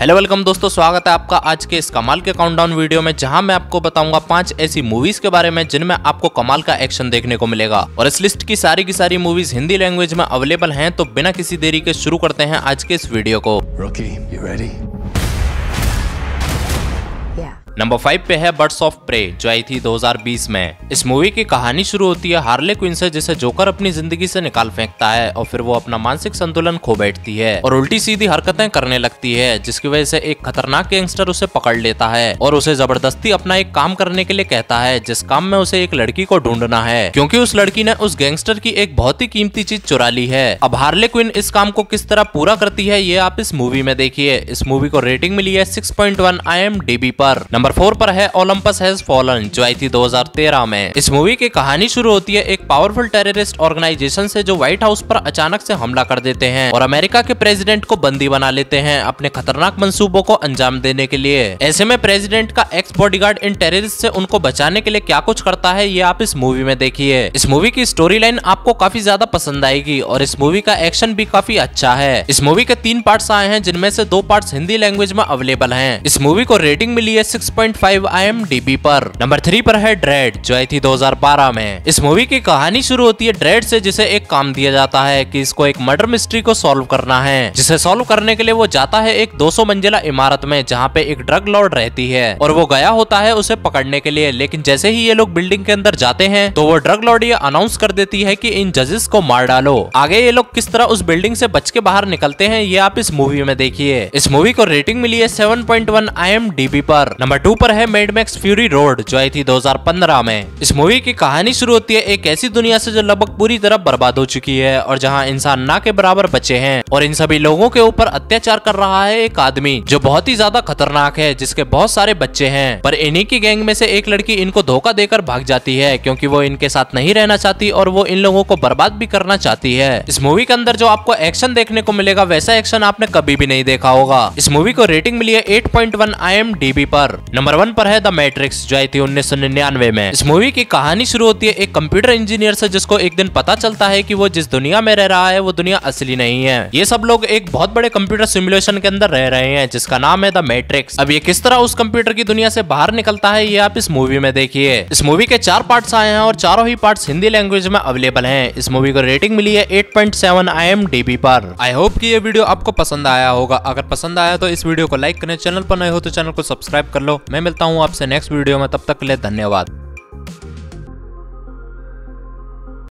Hello welcome दोस्तों, स्वागत है आपका आज के इस कमाल के काउंटडाउन वीडियो में, जहाँ मैं आपको बताऊँगा पाँच ऐसी मूवीज़ के बारे में, जिनमें आपको कमाल का एक्शन देखने को मिलेगा और इस लिस्ट की सारी की सारी मूवीज़ हिंदी लैंग्वेज में अवेलेबल हैं तो बिना किसी देरी के शुरू करते हैं आज के इस वीडियो को. नंबर फाइव पे है बर्ड्स ऑफ़ प्रे जो आई थी 2020 में। इस मूवी की कहानी शुरू होती है हार्ले क्विन से, जिसे जोकर अपनी ज़िंदगी से निकाल फेंकता है और फिर वो अपना मानसिक संतुलन खो बैठती है और उल्टी सीधी हरकतें करने लगती है, जिसकी वजह से एक खतरनाक गैंगस्टर उसे पकड़ लेता है और उसे ज़बरदस्ती अपना एक काम करने के लिए कहता है, जिस काम में उसे एक लड़की को ढूंढना है। क्योंकि उस लड़की ने उस गैंगस्टर की एक बहुत ही कीमती चीज़ चुरा ली है। अब हार्ले क्विन इस काम को किस तरह पूरा करती है, ये आप इस मूवी में देखिए। इस मूवी को रेटिंग मिली है 6.1 IMDb पर। नंबर फोर पर है ओलंपस हैज़ फॉलन, जो आई थी 2013 में। इस मूवी की कहानी शुरू होती है एक पावरफुल टेररिस्ट ऑर्गेनाइजेशन से जो व्हाइट हाउस पर अचानक से हमला कर देते हैं और अमेरिका के प्रेसिडेंट को बंदी बना लेते हैं अपने खतरनाक मंसूबों को अंजाम देने के लिए। ऐसे में प्रेसिडेंट का एक्स बॉडीगार्ड इन टेररिस्ट से उनको बचाने के लिए क्या कुछ करता है, ये आप इस मूवी में देखिए। इस मूवी की स्टोरी लाइन आपको काफ़ी ज़्यादा पसंद आएगी और इस मूवी का एक्शन भी काफ़ी अच्छा है। इस मूवी के तीन पार्ट्स आए हैं, जिनमें से दो पार्ट्स हिंदी लैंग्वेज में अवेलेबल हैं। इस मूवी को रेटिंग मिली है 6.5 IMDb पर। नंबर थ्री पर है ड्रेड जो आई थी 2012 में। इस मूवी की कहानी शुरू होती है ड्रेड से, जिसे एक काम दिया जाता है कि इसको एक मर्डर मिस्ट्री को सॉल्व करना है, जिसे सॉल्व करने के लिए वो जाता है एक 200 मंजिला इमारत में, जहाँ पे एक ड्रग लॉर्ड रहती है, और वो गया होता है उसे पकड़ने के लिए। लेकिन जैसे ही ये लोग बिल्डिंग के अंदर जाते हैं तो वो ड्रग लॉर्ड ये अनाउंस कर देती है की इन जजेस को मार डालो। आगे ये लोग किस तरह उस बिल्डिंग से बच के बाहर निकलते हैं, ये आप इस मूवी में देखिए। इस मूवी को रेटिंग मिली है 7.1 IMDb पर। नंबर टू पर है मेड मैक्स फ्यूरी रोड जो आई थी 2015 में। इस मूवी की कहानी शुरू होती है एक ऐसी दुनिया से जो लगभग पूरी तरह बर्बाद हो चुकी है और जहाँ इंसान ना के बराबर बचे हैं और इन सभी लोगों के ऊपर अत्याचार कर रहा है एक आदमी, जो बहुत ही ज़्यादा खतरनाक है, जिसके बहुत सारे बच्चे हैं। पर इन्हीं की गैंग में से एक लड़की इनको धोखा देकर भाग जाती है, क्योंकि वो इनके साथ नहीं रहना चाहती और वो इन लोगों को बर्बाद भी करना चाहती है। इस मूवी के अंदर जो आपको एक्शन देखने को मिलेगा, वैसा एक्शन आपने कभी भी नहीं देखा होगा। इस मूवी को रेटिंग मिली है 8.1 IMDb पर। नंबर वन पर है द मैट्रिक्स जो आई थी उन्नीस सौ निन्यानवे में। इस मूवी की कहानी शुरू होती है एक कंप्यूटर इंजीनियर से, जिसको एक दिन पता चलता है कि वो जिस दुनिया में रह रहा है, वो दुनिया असली नहीं है। ये सब लोग एक बहुत बड़े कंप्यूटर सिमुलेशन के अंदर रह रहे हैं, जिसका नाम है द मैट्रिक्स अब ये किस तरह उस कंप्यूटर की दुनिया से बाहर निकलता है, ये आप इस मूवी में देखिए। इस मूवी के चार पार्ट्स आए हैं और चारों ही पार्ट्स हिंदी लैंग्वेज में अवेलेबल हैं। इस मूवी को रेटिंग मिली है 8.7 IMDb पर। आई होप कि ये वीडियो आपको पसंद आया होगा। अगर पसंद आया तो इस वीडियो को लाइक करें। चैनल पर नए हो तो चैनल को सब्सक्राइब कर लो। मैं मिलता हूँ आपसे नेक्स्ट वीडियो में तब तक के लिए धन्यवाद।